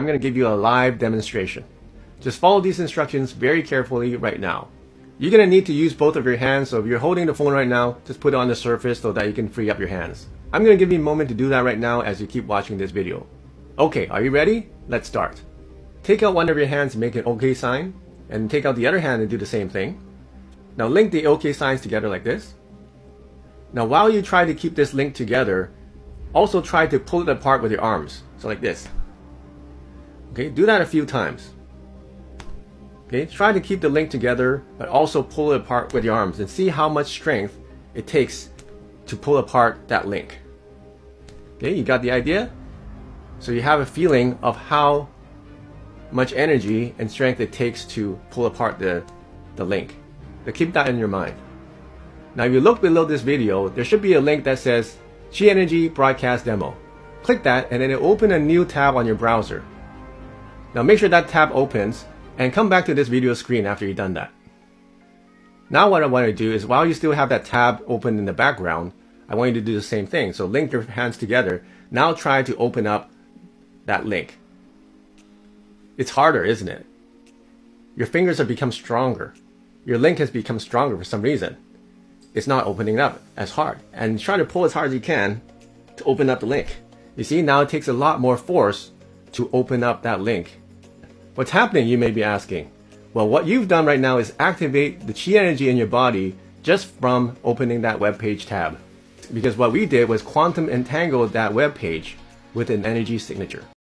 I'm going to give you a live demonstration. Just follow these instructions very carefully right now. You're going to need to use both of your hands, so if you're holding the phone right now, just put it on the surface so that you can free up your hands. I'm going to give you a moment to do that right now as you keep watching this video. Okay, are you ready? Let's start. Take out one of your hands and make an OK sign, and take out the other hand and do the same thing. Now link the OK signs together like this. Now while you try to keep this link together, also try to pull it apart with your arms. So like this. Okay, do that a few times. Okay, try to keep the link together, but also pull it apart with your arms and see how much strength it takes to pull apart that link. Okay, you got the idea? So you have a feeling of how much energy and strength it takes to pull apart the, the link. So keep that in your mind. Now if you look below this video, there should be a link that says Qi Energy Broadcast Demo. Click that and then it'll open a new tab on your browser. Now make sure that tab opens and come back to this video screen after you've done that. Now what I want to do is while you still have that tab open in the background, I want you to do the same thing. So link your hands together. Now try to open up that link. It's harder, isn't it? Your fingers have become stronger. Your link has become stronger for some reason. It's not opening up as hard. And try to pull as hard as you can to open up the link. You see, now it takes a lot more force to open up that link What's happening, you may be asking? Well, what you've done right now is activate the Qi energy in your body just from opening that web page tab. Because what we did was quantum entangle that web page with an energy signature.